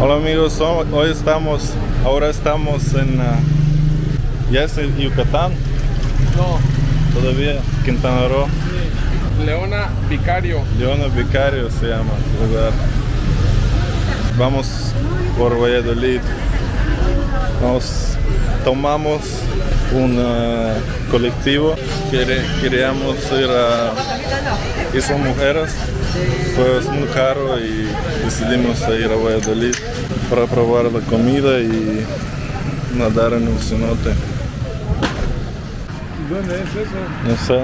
Hola amigos, ho- hoy estamos, ahora estamos en, ah, ya es en Yucatán, No, todavía Quintana Roo, Leona Vicario. Leona Vicario se llama el lugar. Vamos por Valladolid, nos tomamos un ah, colectivo, Quere- queríamos ir a Islas Mujeres, pues muy caro y decidimos ir a Valladolid para probar la comida y nadar en un cenote. ¿Dónde es eso? No sé.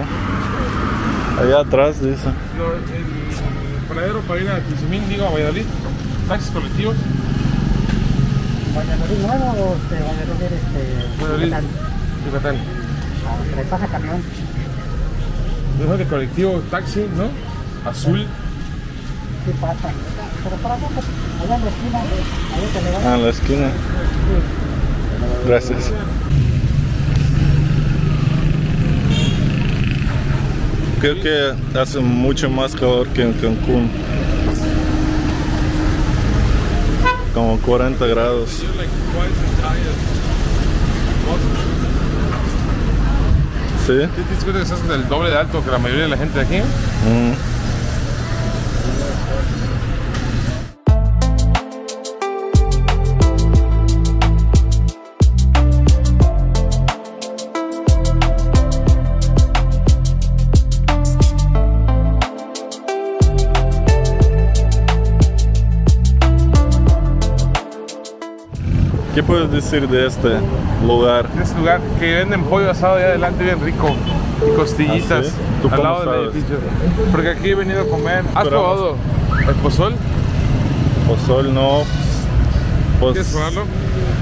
Allá atrás dice. No, el paradero para ir a Tizimín, digo, a Valladolid. Taxis colectivos. Valladolid nuevo o este, Valladolid este, Valladolid. Yucatán? Yucatán. Ah, pasa camión. De colectivo taxi, ¿no? Azul. ¿Qué pasa? Pero para dónde? Allá en la esquina, ahí te le vas. Ah, en la esquina. Gracias. Creo que hace mucho más calor que en Cancún. Como 40 grados. ¿Sí? ¿Sí te das cuenta que estás del doble de alto que la mayoría de la gente de aquí? Mm. Puedes decir de este lugar? Este lugar que venden pollo asado allá adelante bien rico. Y costillitas ¿Ah, sí? ¿Tú al lado del edificio. Porque aquí he venido a comer. ¿Has probado el pozol? Pozol no. Pues, ¿Quieres probarlo?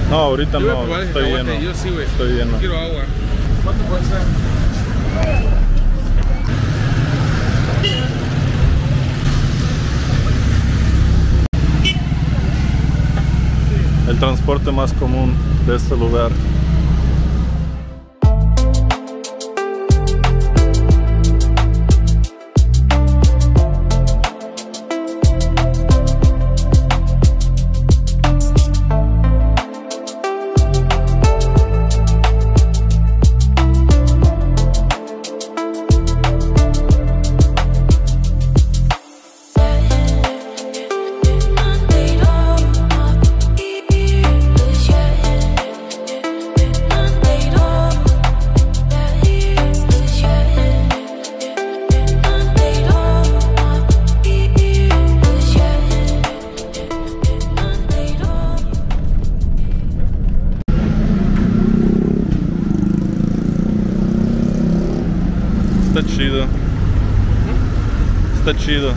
no, ahorita Yo no, estoy lleno. Yo sí, güey. Estoy lleno. Quiero agua. ¿Cuánto cuesta? El transporte más común de este lugar. Está chido.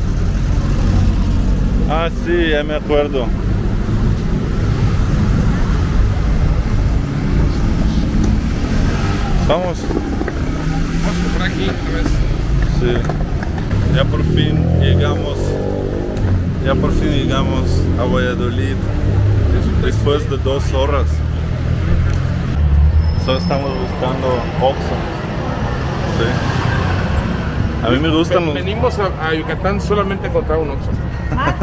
Ah, sí, ya me acuerdo. Vamos. Vamos a comprar aquí otra vez. Sí. Ya por fin llegamos. Ya por fin llegamos a Valladolid. Después de dos horas. Solo estamos buscando Oxxo. Sí. A mí me gustan los... Venimos a, a Yucatán solamente a encontrar un Oxxo. Ah,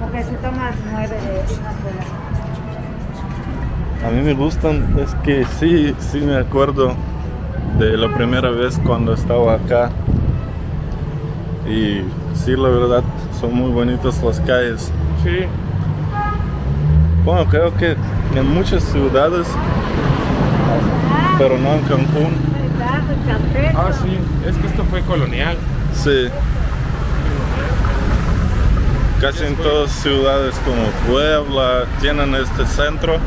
porque si tomas nueve de una sola. A mí me gustan, es que sí, sí me acuerdo de la primera vez cuando estaba acá. Y sí, la verdad, son muy bonitas las calles. Sí. Bueno, creo que en muchas ciudades, pero no en Cancún. Ah, sí. Es que esto fue colonial. Sí. Casi en todas ciudades como Puebla tienen este centro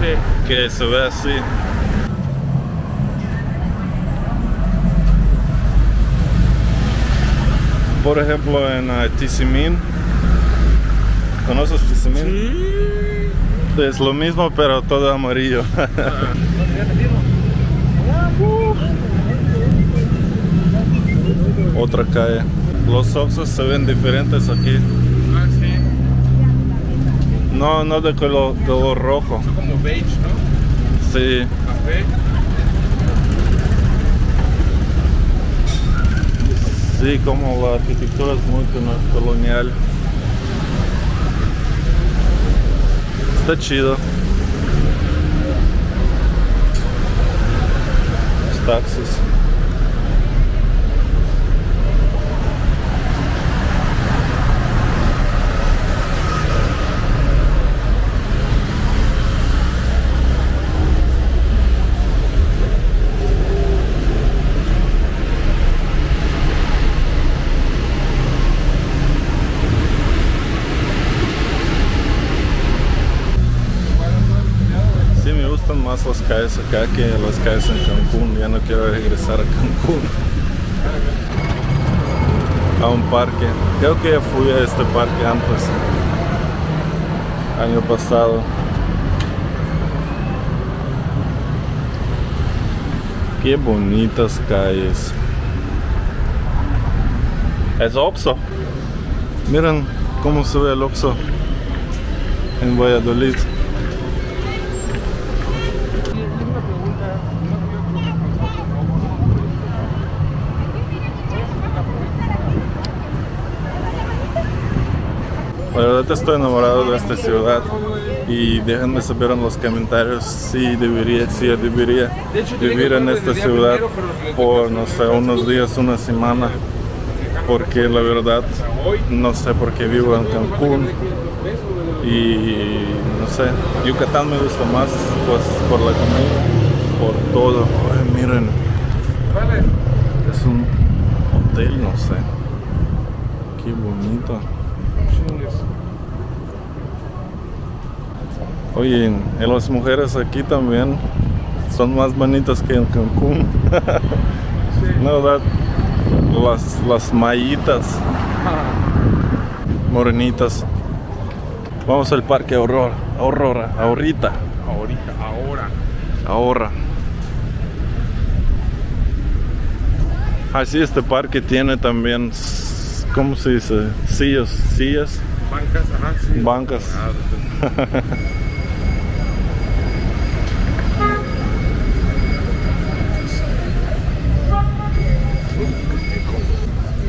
Sí. que se ve así. Por ejemplo, en ah, Tizimín. ¿Conoces Tizimín? Es lo mismo, pero todo amarillo. Otra calle. Los Oxxos se ven diferentes aquí. Ah, sí. No, no de color, color rojo. Son como beige, ¿no? Sí. Café. Sí, como la arquitectura es muy colo- colonial. Está chido. Los taxis. Sí, me gustan calles acá que las calles en Cancún. Ya no quiero regresar a Cancún. A un parque. Creo que ya fui a este parque antes. Año pasado. Qué bonitas calles. Es Oxxo. Miren cómo se ve el Oxxo en Valladolid. La verdad estoy enamorado de esta ciudad y déjenme saber en los comentarios si debería, si debería vivir en esta ciudad por no sé, unos días, una semana, porque la verdad no sé por qué vivo en Cancún y no sé, Yucatán me gusta más pues por la comida, por todo. Ay, miren, es un hotel, no sé. Qué bonito. Oye, y las mujeres aquí también son más bonitas que en Cancún. Sí. No, ¿verdad? Las, las mayitas, morenitas. Vamos al parque Aurora, Aurora, ahorita, Ahorita, ahora. ahora. Así este parque tiene también, ¿cómo se dice? Sillas, sillas, Bancas, ajá, sí. bancas.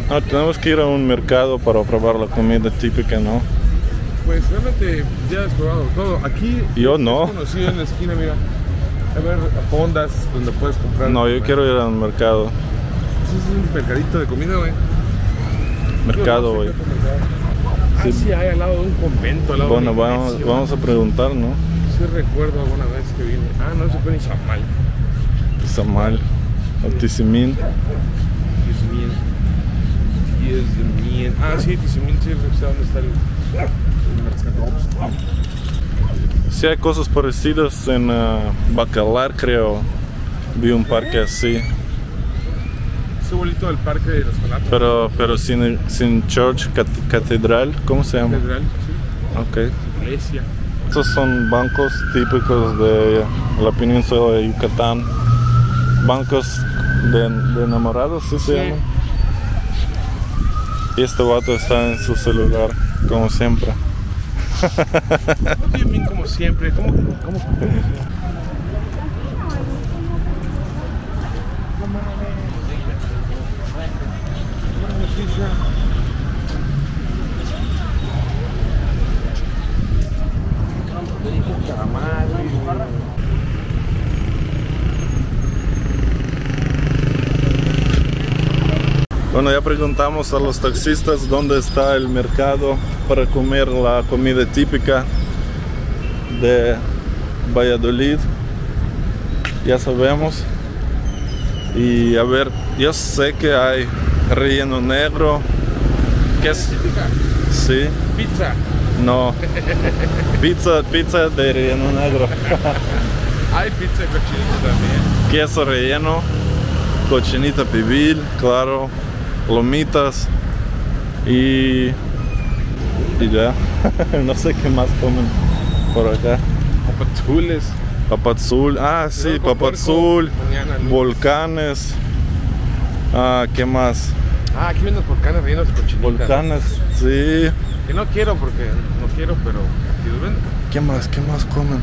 Ah, tenemos que ir a un mercado para probar la comida típica, ¿no? Pues realmente ya has probado todo. Aquí Yo no. conocido en la esquina, mira. A ver, fondas donde puedes comprar. No, yo quiero ir al mercado. Ese es un mercadito de comida, güey. Mercado, güey. Ah, Sí. sí, hay al lado de un convento, al lado Bueno, de vamos, iglesia. vamos a preguntar, ¿no? Sí recuerdo alguna vez que vine. Ah, no, eso fue en Chamal. Samal, Tizimín. Tizimín. Tizimín. Ah, sí, Tizimín, sí, sé dónde está el. Sí hay cosas parecidas en ah, Bacalar, creo. Vi un parque así, Ese bolito del parque de los Palatos. pero, pero sin, sin church, cat- catedral, ¿cómo se llama? Catedral, sí. Ok. Iglesia. Estos son bancos típicos de la península de Yucatán. Bancos de, de enamorados, ¿sí se Sí. Y este vato está en su celular, como siempre. Bien como siempre. ¿Cómo? ¿Cómo? Bueno, ya preguntamos a los taxistas dónde está el mercado para comer la comida típica de Valladolid. Ya sabemos. Y a ver, yo sé que hay relleno negro. ¿Qué es? Típica. Sí, Pizza. no. Pizza, pizza de relleno negro. Hay pizza de cochinito también. Queso relleno, cochinita pibil, claro, lomitas y, y ya. no sé qué más comen por acá. Papatules. Papazul, ah sí, papazul, volcanes. Ah, ¿qué más? Ah, aquí vienen los volcanes rellenos de cochinita. Volcanes, sí. Que no quiero porque no quiero, pero aquí los venden. ¿Qué más? ¿Qué más comen?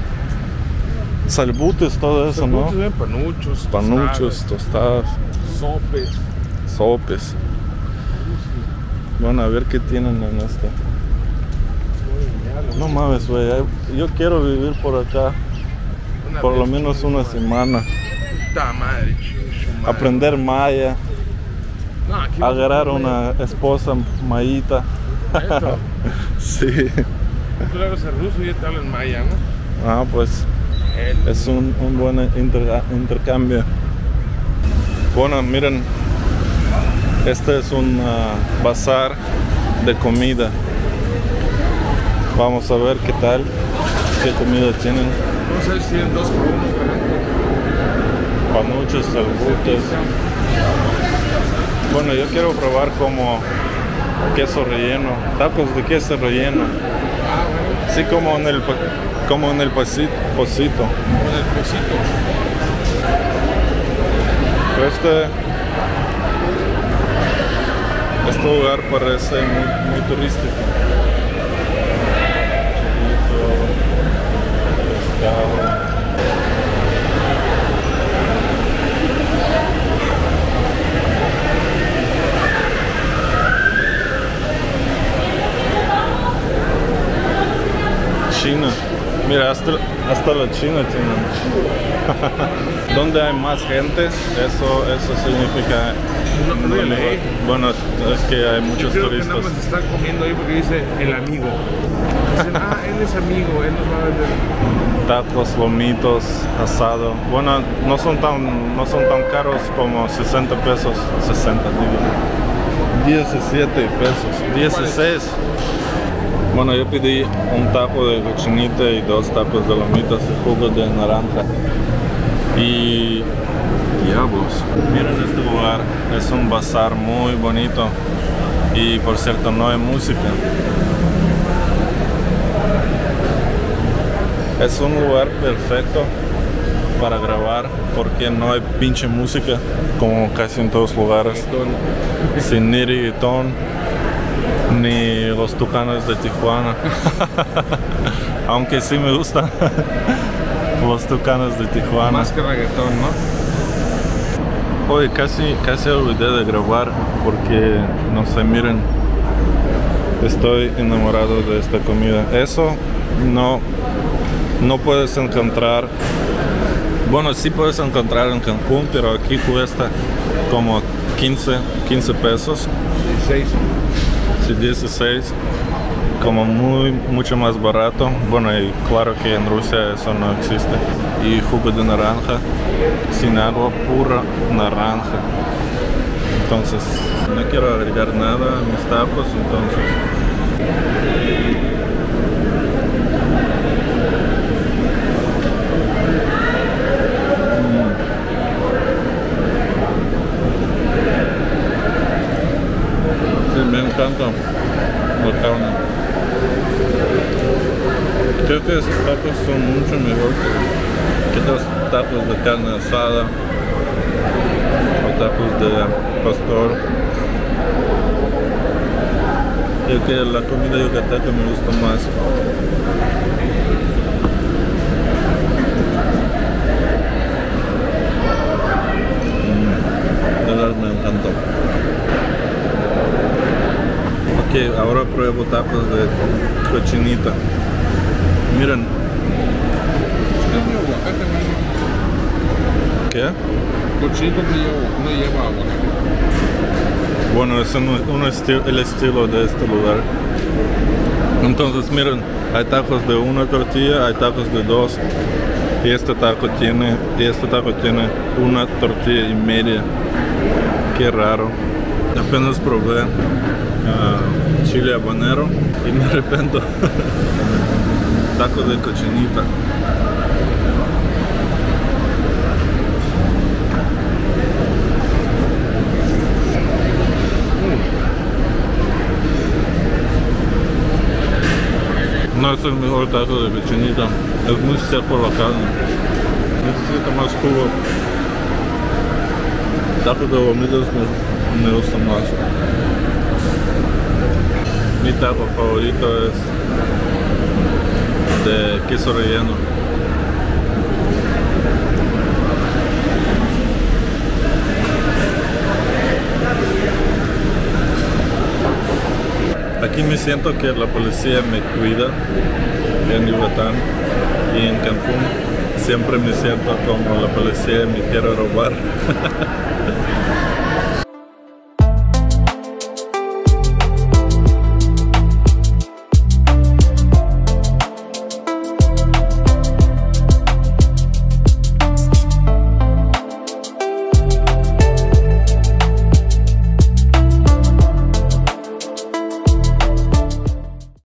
Salbutes, todo eso, ¿no? Muchos venden panuchos. Panuchos, tostadas, tostadas, Sopes. sopes. Bueno, a ver qué tienen en esta. No mames, güey. ay, Yo quiero vivir por acá Una por lo menos una semana. Puta madre, chucho, madre. Aprender maya, No, agarrar una esposa mayita. Sí. Tú le hablas ruso y ya te hablan maya, ¿no? Ah, pues El- es un, un buen inter- intercambio. Bueno, miren, este es un ah, bazar de comida. Vamos a ver qué tal, qué comida tienen. A ver si tienen dos por uno. Panuchos, albutes. Bueno, yo quiero probar como queso relleno, tacos de queso relleno. Ah, bueno, Sí, como en el, como en el pocito. con el. Pero este, este lugar parece muy, muy turístico. Pescado. China. Mira, hasta, hasta la China tiene. Donde hay más gente, eso, eso significa. No, no, bueno, es que hay muchos Creo que turistas. nada más están comiendo ahí porque dice el amigo. Dicen, ah, él es amigo, él nos va a vender. Tacos, lomitos, asado. Bueno, no son tan, no son tan caros como 60 pesos. 60, digo. 17 pesos. 16. Bueno, yo pedí un taco de cochinita y dos tacos de lomitas y jugo de naranja. Y diablos. Miren este lugar, es un bazar muy bonito. Y por cierto, no hay música. Es un lugar perfecto para grabar porque no hay pinche música como casi en todos lugares. Sin ni reggaetón ni los tucanes de Tijuana. Aunque sí me gustan los tucanes de Tijuana. Más que reggaetón, ¿no? Oye, casi, casi olvidé de grabar porque, no sé, miren, estoy enamorado de esta comida. Eso no, no puedes encontrar, bueno, sí puedes encontrar en Cancún, pero aquí cuesta como 15, 15 pesos, 16. sí, 16, como muy, mucho más barato. Bueno, y claro que en Rusia eso no existe. Y jugo de naranja, sin agua, pura naranja. Entonces, no quiero agregar nada a mis tacos, entonces. Sí, me encanta la carne. Creo que esos tacos son mucho mejor que los tacos o tacos de pastor. Creo que la comida yucateca me gusta más. Mm, me encantó. Ok, ahora pruebo tacos de cochinita. Miren, ¿qué? Cochinito no lleva, no lleva aguacate. Bueno, es un, un esti- el estilo de este lugar. Entonces, miren, hay tacos de una tortilla, hay tacos de dos. Y este taco tiene, y este taco tiene una tortilla y media. Qué raro. Apenas probé ah, chile habanero y me arrepiento. taco de cochinita. No es el mejor taco de cochinita. Es muy seco la carne. Necesita más jugo. Taco de gomitas me, me gusta más. Mi taco favorito es de queso relleno. Aquí me siento que la policía me cuida en Yucatán y en Cancún siempre me siento como la policía me quiere robar.